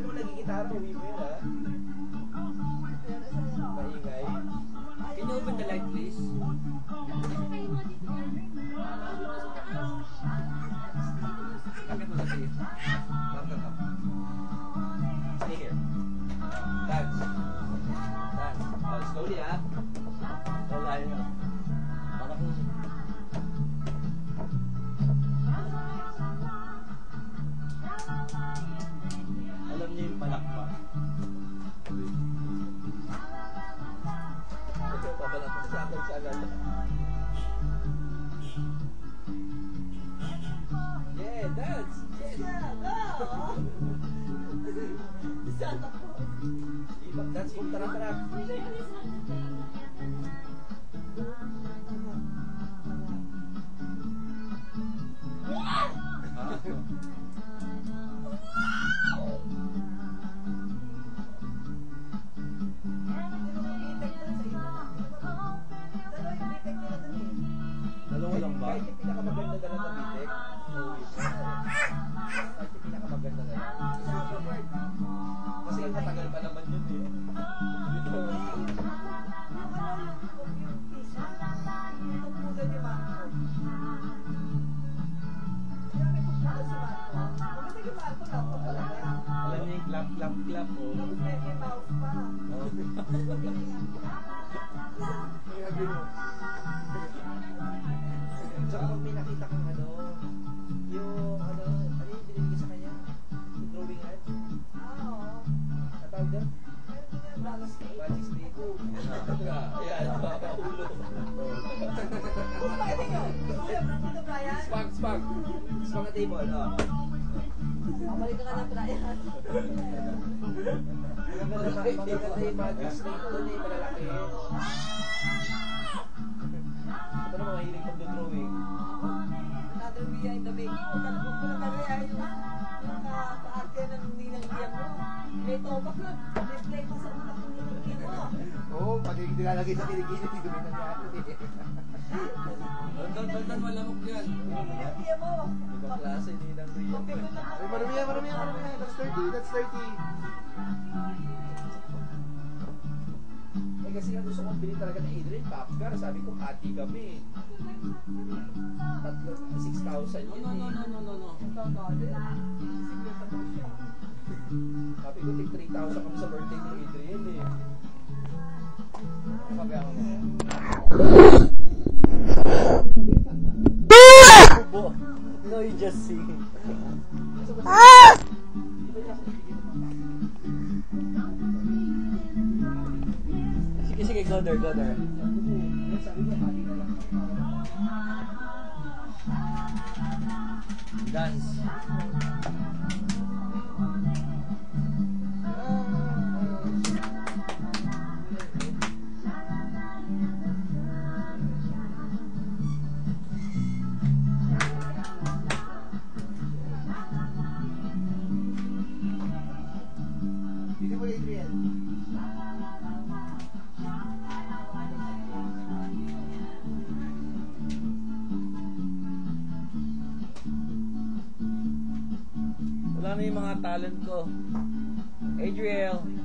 El mo nagigitara, uwi mo yun ha. Maingay. Can you open the light, please? Bakit mo kasi? Bakit ka? Stay here. Dance. Dance. Oh, slowly ha. Pabalak ko sa akin sa agad. Yeah, dance! Yes! Iba, dance kung tarak-tarak. Dalawa clap, clap, oh. Oh. Tsaka pag may nakita kang ano, yung ano, ano yung binibigay sa kanya? Yung drawing ad? Natawag doon? Magic stick. Ayan, makakaulo. Spag, spag. Spag na table, oh. Alam mo na makikita na yung magic stick doon eh, malalaki. Ito na mga hiling pag-drawing. Oo, pag hindi nilalagay sa kilikili, hindi dumi na niya ako eh. Dandan, malamok yan. Ibang klase ni ng Rio. Ay, marami yan, marami yan, marami yan. That's 30, that's 30. Bilhin talaga ng Adrian Popcar. Sabi ko, hati kami. Tatlo, 6,000 No, yun no, no, eh. no, no, no, no. Sabi ko, tig 3,000 kami sa birthday ni Adrian eh. Sabi ako, Bo, no, you just sing. Sige, sige, go there, go there. Dance. Wala na yung mga talent ko. Adriel.